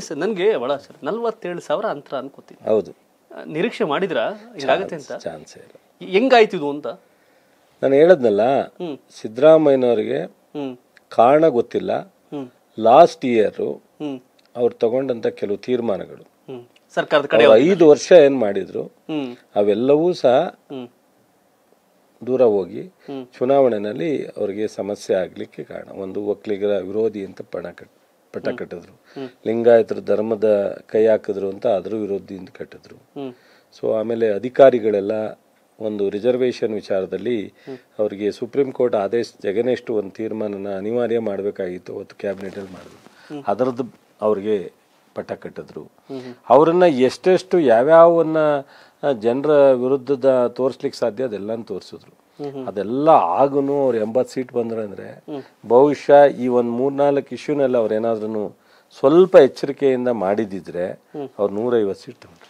S ನನಗೆ ಒಳ sir ನಲ್ವತ್ತೇಳು ಸಾವಿರ ಅಂತರ ಅನ್ಕೋತೀನಿ. ಹೌದು. ನಿರೀಕ್ಷೆ ಮಾಡಿದ್ರ? ಹಿಂಗಾಗತ್ತೆ ಅಂತ? ಚಾನ್ಸ್ ಇಲ್ಲ. ಹೆಂಗಾಯ್ತು ಇದು ಅಂತ? ನಾನು ಹೇಳದ್ನಲ್ಲ. ಸಿದ್ದರಾಮಯ್ಯನವರಿಗೆ ಕಾರಣ ಗೊತ್ತಿಲ್ಲ. ಲಾಸ್ಟ್ ಇಯರು ಅವ್ರು ತಗೊಂಡಂತ ಕೆಲವು ತೀರ್ಮಾನಗಳು. ಸರ್ಕಾರದ ಕಡೆ ಐದು ವರ್ಷ ಏನ್ ಮಾಡಿದ್ರು ಅವೆಲ್ಲವೂ ಸಹ ದೂರ ಹೋಗಿ ಚುನಾವಣೆಯಲ್ಲಿ ಅವ್ರಿಗೆ ಸಮಸ್ಯೆ ಆಗ್ಲಿಕ್ಕೆ ಕಾರಣ. ಒಂದು ಒಕ್ಕಲಿಗರ ವಿರೋಧಿ ಅಂತ ಪಣ ಕಟ್ ಪಟ ಕಟ್ಟಿದ್ರು. ಲಿಂಗಾಯತರ ಧರ್ಮದ ಕೈ ಹಾಕಿದ್ರು ಅಂತ ಅದ್ರ ವಿರೋಧಿಯಿಂದ ಕಟ್ಟಿದ್ರು. ಸೊ ಆಮೇಲೆ ಅಧಿಕಾರಿಗಳೆಲ್ಲ ಒಂದು ರಿಸರ್ವೇಷನ್ ವಿಚಾರದಲ್ಲಿ ಅವರಿಗೆ ಸುಪ್ರೀಂ ಕೋರ್ಟ್ ಆದೇಶ ಜಗನೆಷ್ಟು ಒಂದು ತೀರ್ಮಾನನ ಅನಿವಾರ್ಯ ಮಾಡಬೇಕಾಗಿತ್ತು ಅವತ್ತು ಕ್ಯಾಬಿನೆಟಲ್ಲಿ ಮಾಡಿದ್ರು. ಅದರದ್ದು ಅವ್ರಿಗೆ ಪಟ್ಟ ಕಟ್ಟಿದ್ರು. ಅವರನ್ನ ಎಷ್ಟೆಷ್ಟು ಯಾವ್ಯಾವನ್ನ ಜನರ ವಿರುದ್ಧದ ತೋರಿಸ್ಲಿಕ್ಕೆ ಸಾಧ್ಯ ಅದೆಲ್ಲನೂ ತೋರಿಸಿದ್ರು. ಅದೆಲ್ಲ ಆಗೂ ಅವ್ರು ಎಂಬತ್ತು ಸೀಟ್ ಬಂದ್ರು ಅಂದ್ರೆ ಬಹುಶಃ ಈ ಒಂದು ಮೂರ್ನಾಲ್ಕು ಇಶ್ಯೂನೆಲ್ಲ ಅವ್ರು ಏನಾದ್ರೂ ಸ್ವಲ್ಪ ಎಚ್ಚರಿಕೆಯಿಂದ ಮಾಡಿದಿದ್ರೆ ಅವ್ರು ನೂರೈವತ್ತು ಸೀಟ್ ತಗೊಂಡ್ರು.